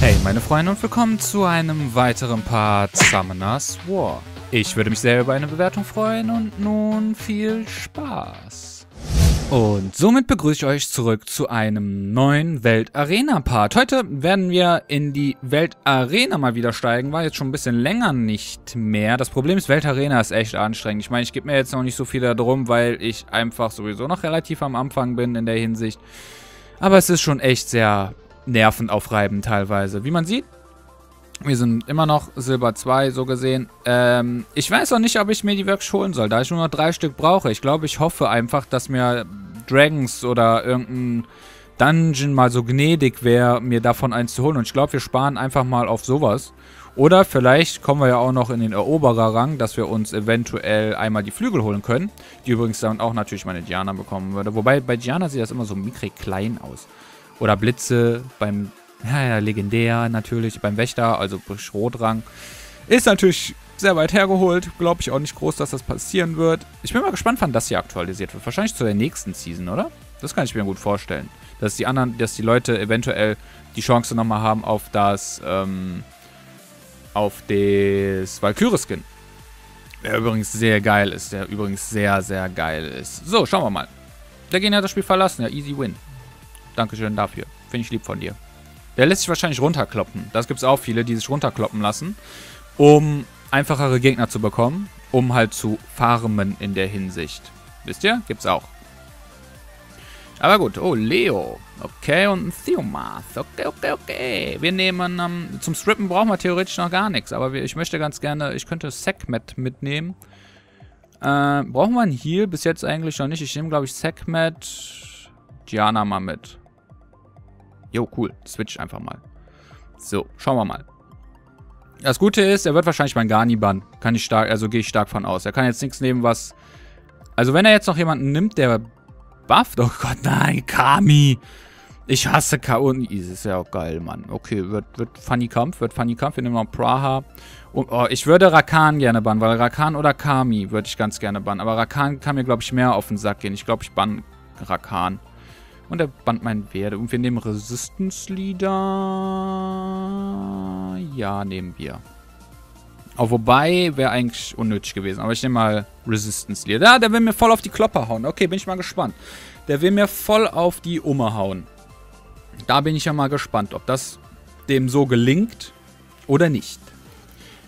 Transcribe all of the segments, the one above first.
Hey meine Freunde und willkommen zu einem weiteren Part Summoners War. Ich würde mich sehr über eine Bewertung freuen und nun viel Spaß. Und somit begrüße ich euch zurück zu einem neuen Welt-Arena-Part. Heute werden wir in die Welt-Arena mal wieder steigen. War jetzt schon ein bisschen länger nicht mehr. Das Problem ist, Welt-Arena ist echt anstrengend. Ich meine, ich gebe mir jetzt noch nicht so viel darum, weil ich einfach sowieso noch relativ am Anfang bin in der Hinsicht. Aber es ist schon echt sehr nervenaufreibend teilweise. Wie man sieht, wir sind immer noch Silber 2, so gesehen. Ähm, ich weiß auch nicht, ob ich mir die wirklich holen soll, da ich nur noch drei Stück brauche. Ich glaube, ich hoffe einfach, dass mir Dragons oder irgendein Dungeon mal so gnädig wäre, mir davon eins zu holen. Und ich glaube, wir sparen einfach mal auf sowas. Oder vielleicht kommen wir ja auch noch in den Erobererrang, dass wir uns eventuell einmal die Flügel holen können. Die übrigens dann auch natürlich meine Diana bekommen würde. Wobei bei Diana sieht das immer so mickrig klein aus. Oder Blitze beim, ja, ja, legendär natürlich, beim Wächter, also Rotrang. Ist natürlich sehr weit hergeholt. Glaube ich auch nicht groß, dass das passieren wird. Ich bin mal gespannt, wann das hier aktualisiert wird. Wahrscheinlich zu der nächsten Season, oder? Das kann ich mir gut vorstellen. Dass die anderen, dass die Leute eventuell die Chance nochmal haben auf das, ähm, auf das Valkyrie-Skin. Der übrigens sehr geil ist. Der übrigens sehr, sehr geil ist. So, schauen wir mal. Der Gegner hat das Spiel verlassen. Ja, easy win. Dankeschön dafür. Finde ich lieb von dir. Der lässt sich wahrscheinlich runterkloppen. Das gibt es auch viele, die sich runterkloppen lassen, um einfachere Gegner zu bekommen, um halt zu farmen in der Hinsicht. Wisst ihr? Gibt's auch. Aber gut. Oh, Leo. Okay, und ein Theomath. Okay, okay, okay. Wir nehmen, ähm, zum Strippen brauchen wir theoretisch noch gar nichts. Aber wir, ich möchte ganz gerne, ich könnte Sekmet mitnehmen. Äh, brauchen wir einen Heal? Bis jetzt eigentlich noch nicht. Ich nehme, glaube ich, Sekmet, Diana mal mit. Jo, cool. Switch einfach mal. So, schauen wir mal. Das Gute ist, er wird wahrscheinlich mein Garni bannen. Kann ich stark, also gehe ich stark von aus. Er kann jetzt nichts nehmen, was... Also wenn er jetzt noch jemanden nimmt, der bufft... Oh Gott, nein, Kami. Ich hasse K.O. Ist ja auch geil, Mann. Okay, wird, wird Funny Kampf, wird Funny Kampf. Wir nehmen noch Praha. Und, oh, ich würde Rakan gerne bannen, weil Rakan oder Kami würde ich ganz gerne bannen. Aber Rakan kann mir, glaube ich, mehr auf den Sack gehen. Ich glaube, ich bann Rakan. Und er band meinen Werde. Und wir nehmen Resistance Leader. Ja, nehmen wir. Auch wobei, wäre eigentlich unnötig gewesen. Aber ich nehme mal Resistance Leader. Ja, der will mir voll auf die Kloppe hauen. Okay, bin ich mal gespannt. Der will mir voll auf die Umme hauen. Da bin ich ja mal gespannt, ob das dem so gelingt oder nicht.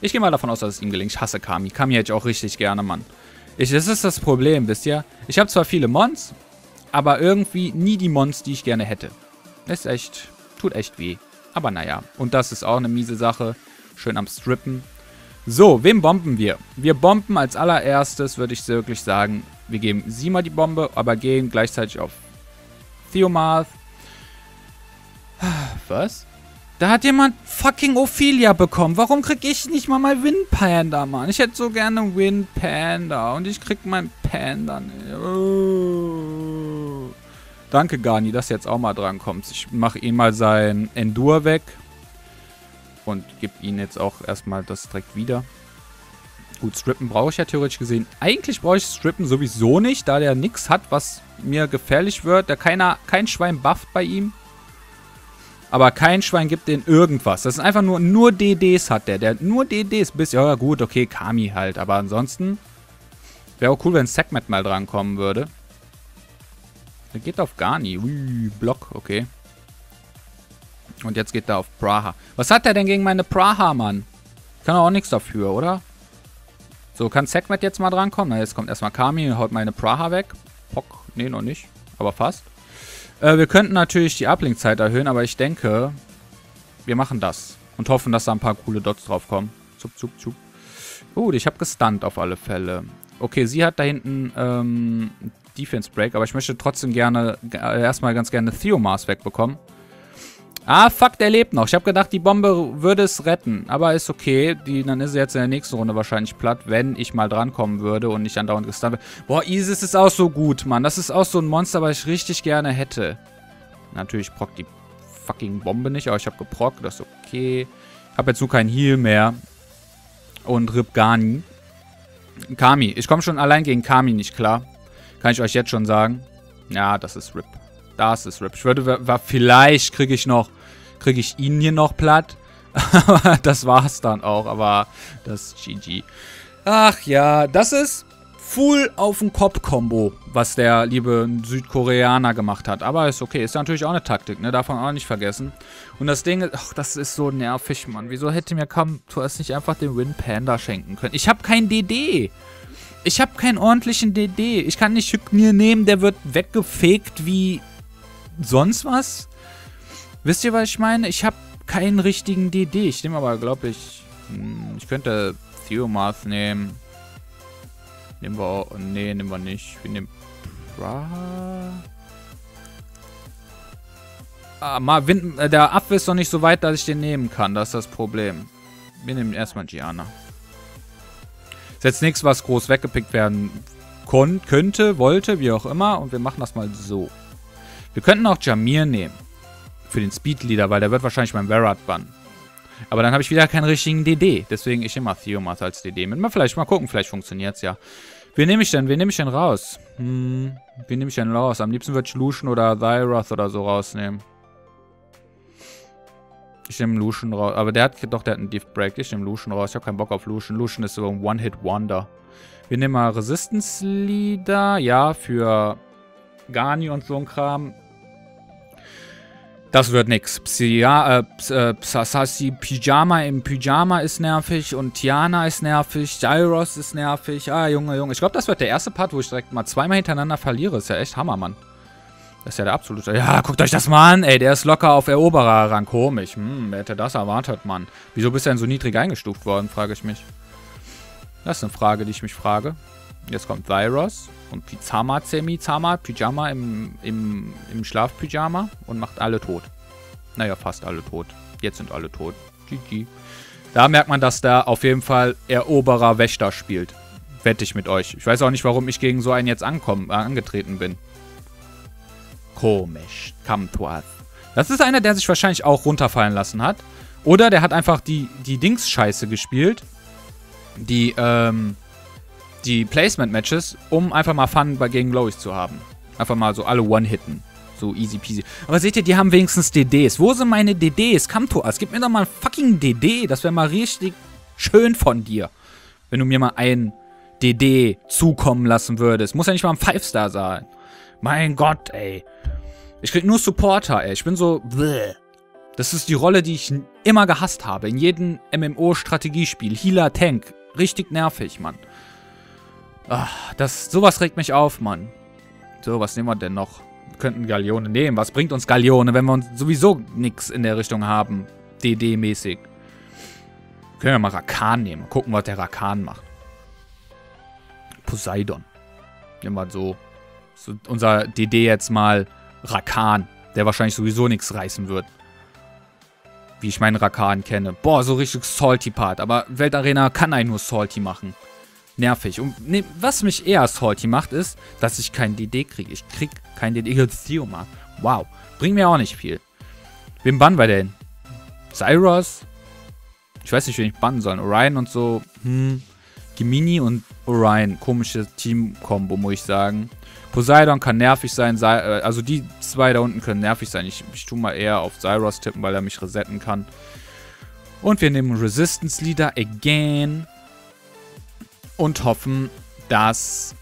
Ich gehe mal davon aus, dass es ihm gelingt. Ich hasse Kami. Kami hätte ich auch richtig gerne, Mann. Ich, das ist das Problem, wisst ihr? Ich habe zwar viele Mons, aber irgendwie nie die Mons, die ich gerne hätte. Ist echt, tut echt weh. Aber naja, und das ist auch eine miese Sache. Schön am Strippen. So, wem bomben wir? Wir bomben als allererstes, würde ich wirklich sagen, wir geben sie mal die Bombe, aber gehen gleichzeitig auf Theomath. Was? Da hat jemand fucking Ophelia bekommen. Warum krieg ich nicht mal mein Wind Panda, Mann? Ich hätte so gerne Wind Panda und ich krieg mein Panda nicht. Oh. Danke, Gani, dass jetzt auch mal dran kommst. Ich mache ihm mal sein Endure weg. Und gebe ihn jetzt auch erstmal das direkt wieder. Gut, Strippen brauche ich ja theoretisch gesehen. Eigentlich brauche ich Strippen sowieso nicht, da der nichts hat, was mir gefährlich wird. Der keiner, kein Schwein bufft bei ihm. Aber kein Schwein gibt den irgendwas. Das ist einfach nur, nur DDs hat der. Der nur DDs bis, ja gut, okay, Kami halt. Aber ansonsten wäre auch cool, wenn Segment mal drankommen würde. Der geht auf Garni. Ui, Block, okay. Und jetzt geht er auf Praha. Was hat er denn gegen meine Praha, Mann? Kann auch nichts dafür, oder? So, kann Segmet jetzt mal drankommen? Na, jetzt kommt erstmal Kami und haut meine Praha weg. Pock, nee, noch nicht. Aber fast. Äh, wir könnten natürlich die Uplink-Zeit erhöhen, aber ich denke, wir machen das. Und hoffen, dass da ein paar coole Dots drauf kommen. Zup, zup, zup. Gut, ich habe gestunt auf alle Fälle. Okay, sie hat da hinten ähm, Defense Break, aber ich möchte trotzdem gerne, äh, erstmal ganz gerne Theomars wegbekommen. Ah, fuck, der lebt noch. Ich habe gedacht, die Bombe würde es retten. Aber ist okay. Die, dann ist sie jetzt in der nächsten Runde wahrscheinlich platt, wenn ich mal drankommen würde und nicht andauernd gestunt werde. Boah, Isis ist auch so gut, Mann. Das ist auch so ein Monster, was ich richtig gerne hätte. Natürlich prockt die fucking Bombe nicht, aber ich habe geprockt. Das ist okay. Ich habe jetzt nur keinen Heal mehr. Und Rip Gani. Kami. Ich komme schon allein gegen Kami nicht klar. Kann ich euch jetzt schon sagen. Ja, das ist Rip. Das ist RIP. Ich würde, vielleicht kriege ich noch, kriege ich ihn hier noch platt. Aber das war's dann auch. Aber das ist GG. Ach ja, das ist full auf den Kopf-Kombo, was der liebe Südkoreaner gemacht hat. Aber ist okay, ist natürlich auch eine Taktik, ne? Darf auch nicht vergessen. Und das Ding ist, ach, das ist so nervig, Mann. Wieso hätte mir Kamtuas nicht einfach den Win Panda schenken können? Ich habe kein DD. Ich habe keinen ordentlichen DD. Ich kann nicht Hügnir nehmen, der wird weggefegt wie sonst was. Wisst ihr, was ich meine? Ich habe keinen richtigen DD. Ich nehme aber, glaube ich, hm, ich könnte Theomath nehmen. Nehmen wir auch. Nee, nehmen wir nicht. Wir nehmen Praha. Ah, mal, Wind, äh, der Apfel ist noch nicht so weit, dass ich den nehmen kann. Das ist das Problem. Wir nehmen erstmal Gianna. Ist jetzt nichts, was groß weggepickt werden könnte, wollte, wie auch immer. Und wir machen das mal so. Wir könnten auch Jamir nehmen. Für den Speedleader, weil der wird wahrscheinlich beim Verrat bannen. Aber dann habe ich wieder keinen richtigen DD. Deswegen ich immer Theomath als DD mit. Mal vielleicht mal gucken, vielleicht funktioniert es ja. Wen nehme ich denn? Wen nehme ich denn raus? Hm, wen nehme ich denn raus? Am liebsten würde ich Lucian oder Thyroth oder so rausnehmen. Ich nehme Lucian raus. Aber der hat doch, der hat einen Deep Break. Ich nehme Lucian raus. Ich habe keinen Bock auf Lucian. Lucian ist so ein One-Hit-Wonder. Wir nehmen mal Resistance Leader. Ja, für Gani und so ein Kram. Das wird nix. Psia, äh, äh, Psasasi Pyjama im Pyjama ist nervig und Tiana ist nervig, Gyros ist nervig. Ah, Junge, Junge. Ich glaube, das wird der erste Part, wo ich direkt mal zweimal hintereinander verliere. Ist ja echt Hammer, Mann. Das ist ja der absolute... Ja, guckt euch das mal an, ey. Der ist locker auf Eroberer-Rang. Komisch. Hm, wer hätte das erwartet, Mann? Wieso bist du denn so niedrig eingestuft worden, frage ich mich. Das ist eine Frage, die ich mich frage. Jetzt kommt Virus und Pizama Zemi-Zama, Pyjama im, im, im Schlafpyjama und macht alle tot. Naja, fast alle tot. Jetzt sind alle tot. GG. Da merkt man, dass da auf jeden Fall Eroberer Wächter spielt. Wette ich mit euch. Ich weiß auch nicht, warum ich gegen so einen jetzt ankommen, äh, angetreten bin. Komisch. Kamtuath. Das ist einer, der sich wahrscheinlich auch runterfallen lassen hat. Oder der hat einfach die, die Dings-Scheiße gespielt. Die, ähm, die Placement-Matches, um einfach mal Fun bei gegen Lois zu haben. Einfach mal so alle One-Hitten. So easy peasy. Aber seht ihr, die haben wenigstens DDs. Wo sind meine DDs? Kamtoas, gib mir doch mal ein fucking DD. Das wäre mal richtig schön von dir. Wenn du mir mal ein DD zukommen lassen würdest. Muss ja nicht mal ein Five-Star sein. Mein Gott, ey. Ich krieg nur Supporter, ey. Ich bin so... Bleh. Das ist die Rolle, die ich immer gehasst habe. In jedem MMO-Strategiespiel. Healer, Tank. Richtig nervig, Mann. Ach, das, sowas regt mich auf, Mann. So, was nehmen wir denn noch? Wir könnten Galeone nehmen. Was bringt uns Galeone, wenn wir uns sowieso nichts in der Richtung haben? DD-mäßig. Können wir mal Rakan nehmen. Gucken, was der Rakan macht. Poseidon. Nehmen wir so. So unser DD jetzt mal Rakan. Der wahrscheinlich sowieso nichts reißen wird. Wie ich meinen Rakan kenne. Boah, so richtig salty Part. Aber Weltarena kann einen nur salty machen nervig. Und ne, was mich eher salty macht, ist, dass ich kein DD kriege. Ich krieg kein DD. Theoma. Wow. Bringt mir auch nicht viel. Wem bannen wir denn? Cyrus? Ich weiß nicht, wen ich bannen soll. Orion und so. Hm. Gemini und Orion. Komische Team-Kombo, muss ich sagen. Poseidon kann nervig sein. Äh, also die zwei da unten können nervig sein. Ich, ich tue mal eher auf Cyrus tippen, weil er mich resetten kann. Und wir nehmen Resistance Leader again und hoffen, dass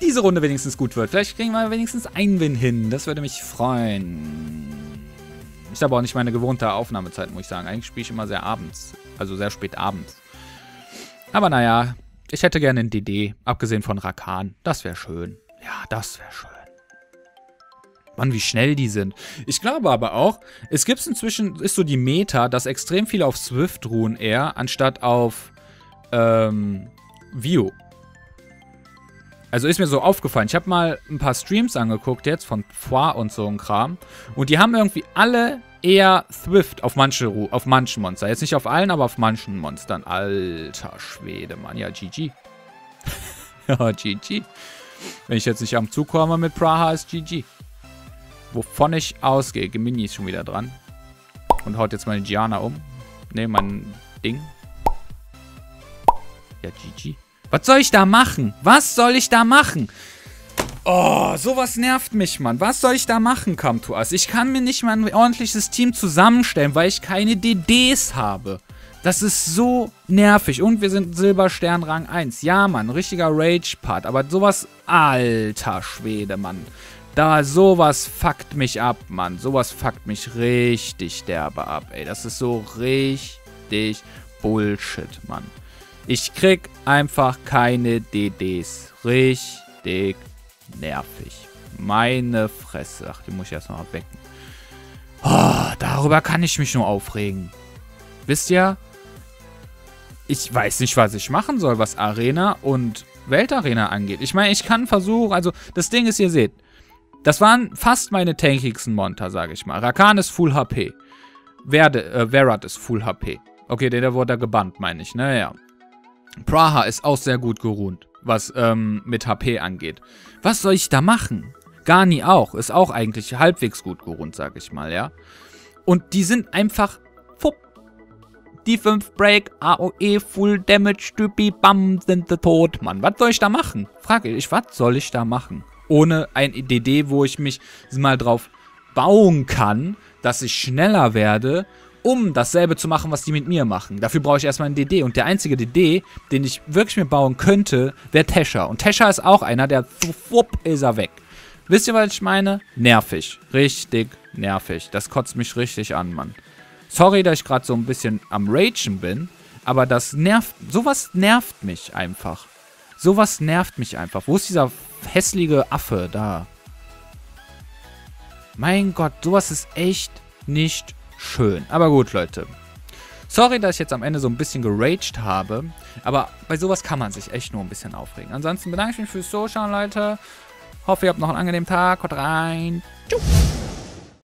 diese Runde wenigstens gut wird. Vielleicht kriegen wir wenigstens einen Win hin. Das würde mich freuen. Ist aber auch nicht meine gewohnte Aufnahmezeit, muss ich sagen. Eigentlich spiele ich immer sehr abends. Also sehr spät abends. Aber naja, ich hätte gerne einen DD. Abgesehen von Rakan. Das wäre schön. Ja, das wäre schön. Mann, wie schnell die sind. Ich glaube aber auch, es gibt inzwischen, ist so die Meta, dass extrem viele auf Swift ruhen eher, anstatt auf ähm, View. Also ist mir so aufgefallen. Ich habe mal ein paar Streams angeguckt jetzt von Foie und so ein Kram. Und die haben irgendwie alle eher Thrift auf manche auf manchen Monster. Jetzt nicht auf allen, aber auf manchen Monstern. Alter Schwede, Mann. Ja, GG. ja, GG. Wenn ich jetzt nicht am Zug komme mit Praha, ist GG. Wovon ich ausgehe. Gemini ist schon wieder dran. Und haut jetzt meine Gianna um. Ne, mein Ding. Ja, GG. Was soll ich da machen? Was soll ich da machen? Oh, sowas nervt mich, Mann. Was soll ich da machen, Come to Us? Ich kann mir nicht mal ein ordentliches Team zusammenstellen, weil ich keine DDs habe. Das ist so nervig. Und wir sind Silberstern Rang 1. Ja, Mann, richtiger Rage-Part. Aber sowas, alter Schwede, Mann. Da, sowas fuckt mich ab, Mann. Sowas fuckt mich richtig derbe ab, ey. Das ist so richtig Bullshit, Mann. Ich krieg einfach keine DDs. Richtig nervig. Meine Fresse. Ach, die muss ich erstmal wecken. Oh, darüber kann ich mich nur aufregen. Wisst ihr? Ich weiß nicht, was ich machen soll, was Arena und Weltarena angeht. Ich meine, ich kann versuchen, also das Ding ist, ihr seht, das waren fast meine tankigsten Monter, sage ich mal. Rakan ist Full HP. Verde, äh, Verat ist Full HP. Okay, der, der wurde da gebannt, meine ich. Naja. Praha ist auch sehr gut geruht, was ähm, mit HP angeht. Was soll ich da machen? Gani auch, ist auch eigentlich halbwegs gut geruht, sag ich mal, ja. Und die sind einfach, die 5 Break, AOE, Full Damage, Stüppi, Bam, sind sie tot, Mann. Was soll ich da machen? Frage ich, was soll ich da machen? Ohne ein DD, wo ich mich mal drauf bauen kann, dass ich schneller werde um dasselbe zu machen, was die mit mir machen. Dafür brauche ich erstmal einen DD. Und der einzige DD, den ich wirklich mir bauen könnte, wäre Tesha. Und Tesha ist auch einer, der wupp ist er weg. Wisst ihr, was ich meine? Nervig. Richtig nervig. Das kotzt mich richtig an, Mann. Sorry, dass ich gerade so ein bisschen am Ragen bin, aber das nervt, sowas nervt mich einfach. Sowas nervt mich einfach. Wo ist dieser hässliche Affe da? Mein Gott, sowas ist echt nicht schön. Aber gut, Leute. Sorry, dass ich jetzt am Ende so ein bisschen geraged habe, aber bei sowas kann man sich echt nur ein bisschen aufregen. Ansonsten bedanke ich mich fürs Zuschauen, Leute. Hoffe, ihr habt noch einen angenehmen Tag. Haut rein. Tschüss.